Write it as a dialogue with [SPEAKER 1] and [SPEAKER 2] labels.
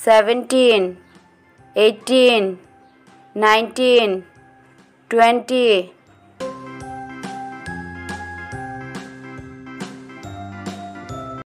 [SPEAKER 1] 17, 18, 19, 20,